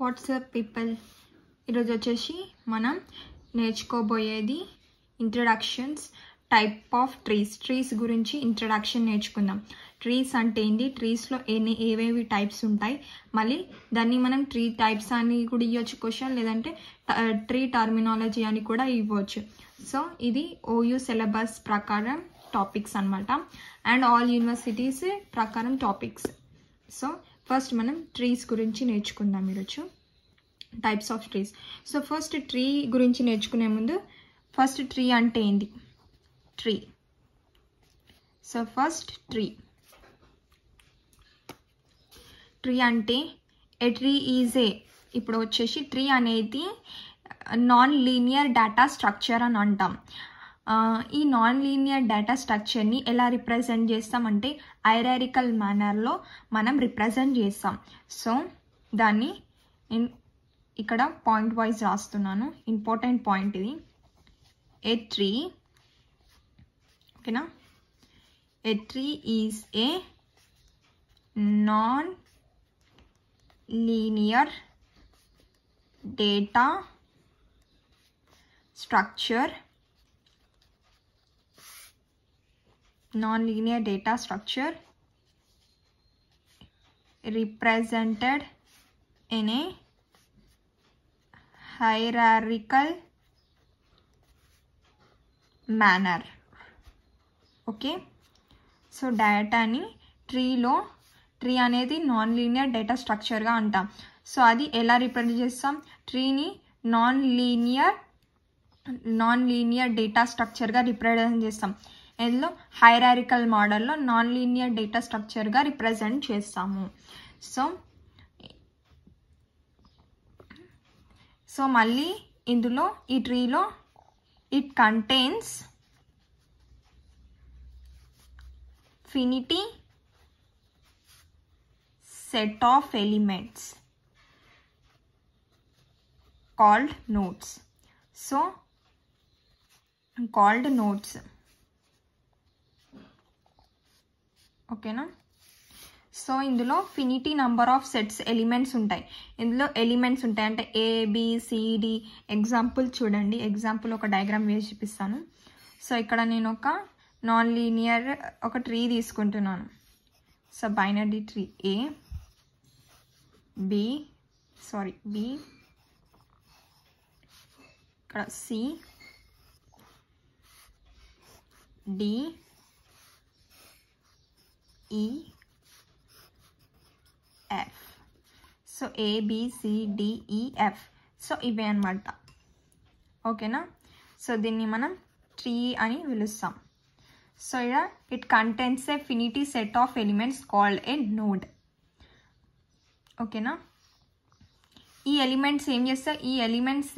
WhatsApp people. ఈరోజు వచ్చేసి మనం నేర్చుకోబోయేది introductions type of trees trees గురించి ఇంట్రడక్షన్ నేర్చుకుందాం. ట్రీస్ అంటే ఏంటి ట్రీస్లో ఎన్ని ఏవేవి టైప్స్ ఉంటాయి? మళ్ళీ దాన్ని మనం ట్రీ టైప్స్ అని కూడా ఇవ్వచ్చు క్వశ్చన్ లేదంటే ట్రీ టర్మినాలజీ అని కూడా ఇవ్వచ్చు. సో ఇది ఓయూ సిలబస్ ప్రకారం టాపిక్స్ అనమాట అండ్ ఆల్ యూనివర్సిటీస్ ప్రకారం టాపిక్స్ సో ఫస్ట్ మనం ట్రీస్ గురించి నేర్చుకుందాం ఈరోజు. Types of trees so first tree గురించి నేర్చుకునే ముందు ఫస్ట్ ట్రీ అంటే ఏంటి tree so first tree tree అంటే ఏ ట్రీ ఈజ్ ఏ ఇప్పుడు వచ్చేసి ట్రీ అనేది నాన్ లీనియర్ డేటా స్ట్రక్చర్ అని అంటాం. ఈ నాన్ లీనియర్ డేటా స్ట్రక్చర్ని ఎలా రిప్రజెంట్ చేస్తామంటే ఐరారికల్ మేనర్లో మనం రిప్రజెంట్ చేస్తాం. సో దాన్ని ఇక్కడ పాయింట్ వైజ్ రాస్తున్నాను. ఇంపార్టెంట్ పాయింట్ ఇది. ఏ ట్రీ ఓకేనా a tree is a non linear data structure non-linear data structure represented in a hierarchical manner. Okay so డేటాని ట్రీలో ట్రీ అనేది నాన్ లీనియర్ డేటా స్ట్రక్చర్గా అంటాం. సో అది ఎలా రిప్రజెంట్ చేస్తాం? ట్రీని non linear non linear data స్ట్రక్చర్గా represent చేస్తాం. ఇందులో హైరారికల్ మోడల్లో నాన్ లీనియర్ డేటా స్ట్రక్చర్గా రిప్రజెంట్ చేస్తాము. సో సో మళ్ళీ ఇందులో ఈ ట్రీలో it contains finite set of elements called nodes so called nodes ఓకేనా? సో ఇందులో finite number of sets elements ఉంటాయి. ఇందులో ఎలిమెంట్స్ ఉంటాయి. అంటే ఏబిసిడి ఎగ్జాంపుల్ చూడండి. ఎగ్జాంపుల్ ఒక డయాగ్రామ్ వేసి చూపిస్తాను. సో ఇక్కడ నేను ఒక నాన్ లీనియర్ ఒక ట్రీ తీసుకుంటున్నాను. So binary tree A B sorry B ఇక్కడ C D E F so ABCDEF so ఇవే అనమాట ఓకేనా సో దీన్ని మనం ట్రీ అని పిలుస్తాం. సో ఇక్కడ it contents a finite set of elements called a node ఓకేనా ఈ ఎలిమెంట్స్ ఏం చేస్తాయి? ఈ elements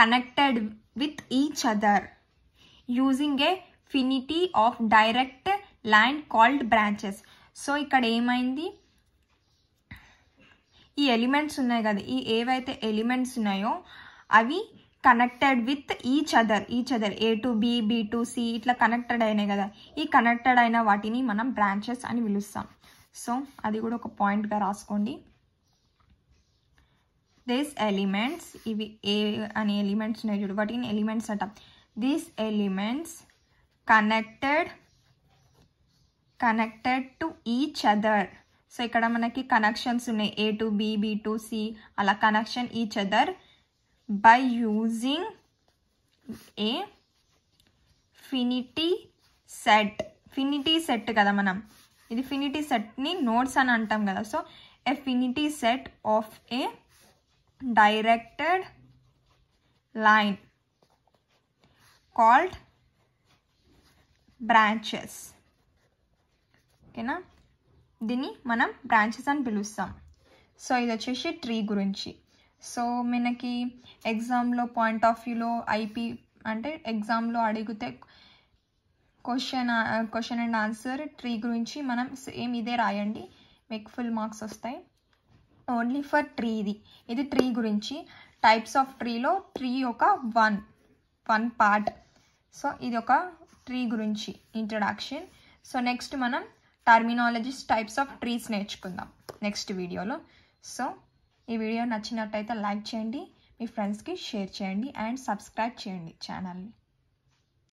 connected with each other using a finite of direct line called branches so ఇక్కడ ఏమైంది? ఈ ఎలిమెంట్స్ ఉన్నాయి కదా. ఈ ఏవైతే ఎలిమెంట్స్ ఉన్నాయో అవి connected with each other each other A to B B to C ఇట్లా కనెక్టెడ్ అయినాయి కదా. ఈ కనెక్టెడ్ అయిన వాటిని మనం బ్రాంచెస్ అని పిలుస్తాం. సో అది కూడా ఒక పాయింట్గా రాసుకోండి. దిస్ ఎలిమెంట్స్ ఇవి ఏ అనే ఎలిమెంట్స్ ఉన్నాయి చూడు. వాటిని ఎలిమెంట్స్ అంటాం. This elements connected connected to each other. So ఇక్కడ మనకి కనెక్షన్స్ ఉన్నాయి. A to B B to C అలా connection each other by using a finite set. Finite set కదా మనం. ఇది ఫినిటీ సెట్ని నోట్స్ అని అంటాం కదా. So a finite set of a directed line called branches. ఓకేనా? దీన్ని మనం బ్రాంచెస్ అని పిలుస్తాం. సో ఇది వచ్చేసి ట్రీ గురించి. సో మనకి ఎగ్జామ్లో పాయింట్ ఆఫ్ వ్యూలో ఐపీ అంటే ఎగ్జామ్లో అడిగితే question question and answer tree గురించి మనం సేమ్ ఇదే రాయండి. మీకు ఫుల్ మార్క్స్ వస్తాయి. ఓన్లీ ఫర్ ట్రీ ఇది. ఇది ట్రీ గురించి. టైప్స్ ఆఫ్ ట్రీలో ట్రీ ఒక వన్ వన్ పార్ట్ సో ఇది ఒక ట్రీ గురించి ఇంట్రడక్షన్ సో నెక్స్ట్ మనం టర్మినాలజీస్ టైప్స్ ఆఫ్ ట్రీస్ నేర్చుకుందాం నెక్స్ట్ వీడియోలో. సో ఈ వీడియో నచ్చినట్టయితే లైక్ చేయండి మీ ఫ్రెండ్స్కి షేర్ చేయండి అండ్ సబ్స్క్రైబ్ చేయండి ఛానల్ని